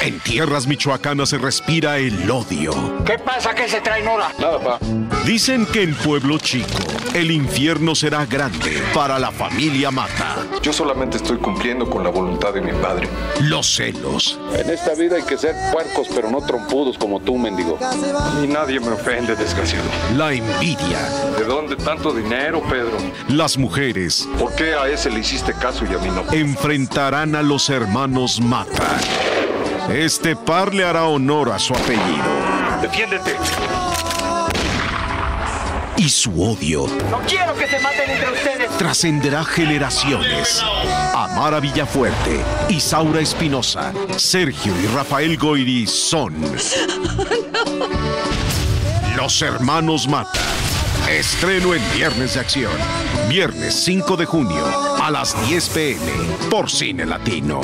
En tierras michoacanas se respira el odio. ¿Qué pasa que se trae Nora? Nada, pa. Dicen que en Pueblo Chico el infierno será grande para la familia Mata. Yo solamente estoy cumpliendo con la voluntad de mi padre. Los celos, En esta vida hay que ser puercos, pero no trompudos como tú, mendigo. Y nadie me ofende, desgraciado. la envidia, ¿De dónde tanto dinero, Pedro? las mujeres ¿Por qué a ese le hiciste caso y a mí no? enfrentarán a los hermanos Mata. Este par le hará honor a su apellido ¡Defiéndete! y su odio No quiero que se maten entre ustedes. trascenderá generaciones. Amara Villafuerte, Isaura Espinosa, Sergio y Rafael Goiri son Los Hermanos Mata. Estreno en Viernes de Acción. Viernes 5 de junio a las 10 pm por Cine Latino.